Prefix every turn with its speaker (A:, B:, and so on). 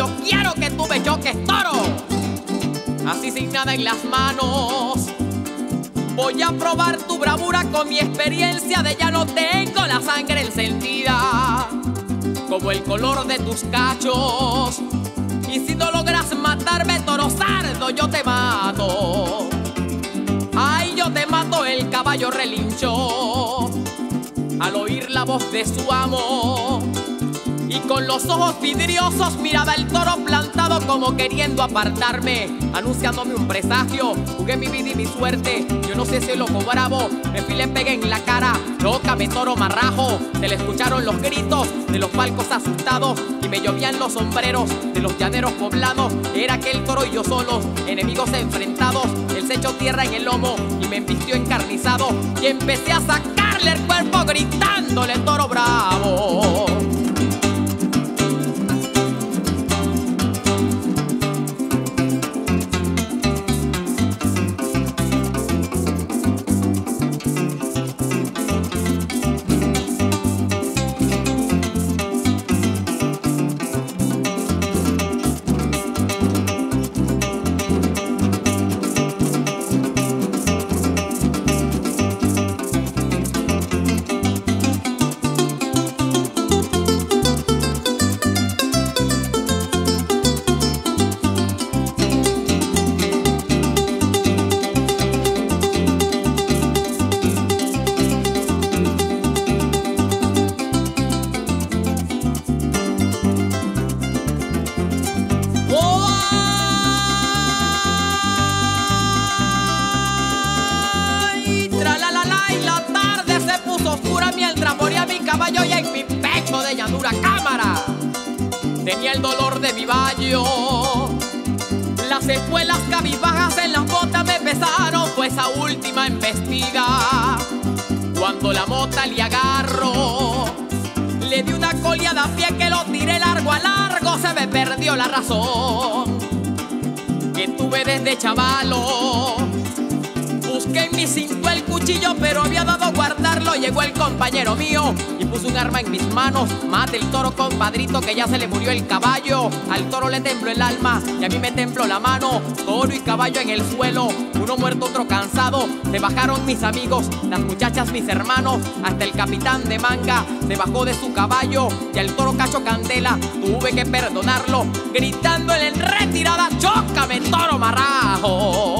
A: yo quiero que tú me choques, toro. Así sin nada en las manos. Voy a probar tu bravura con mi experiencia de ya no tengo la sangre encendida. Como el color de tus cachos. Y si no logras matarme, toro sardo, yo te mato. Ay, yo te mato, el caballo relinchó. Al oír la voz de su amo y con los ojos vidriosos miraba el toro plantado como queriendo apartarme, anunciándome un presagio. Jugué mi vida y mi suerte, yo no sé si loco bravo, me fui le pegué en la cara, me toro marrajo. Se le escucharon los gritos de los palcos asustados y me llovían los sombreros de los llaneros poblados. Era aquel toro y yo solos, enemigos enfrentados. Él se echó tierra en el lomo y me embistió encarnizado y empecé a sacarle el cuerpo gritándole toro bravo. Tenía el dolor de mi vallo. Las espuelas cabizbajas en las botas me pesaron, fue esa última embestida. Cuando la mota le agarro, le di una coleada a pie que lo tiré largo a largo, se me perdió la razón. Que tuve desde chavalo. Busqué en mi cinto el cuchillo, pero había dado guardarlo. Llegó el compañero mío puso un arma en mis manos. Mate el toro, compadrito, que ya se le murió el caballo. Al toro le tembló el alma y a mí me tembló la mano. Toro y caballo en el suelo, uno muerto, otro cansado. Se bajaron mis amigos, las muchachas, mis hermanos. Hasta el capitán de manga se bajó de su caballo. Y al toro cacho candela tuve que perdonarlo. Gritando en retirada, chócame, toro marrano.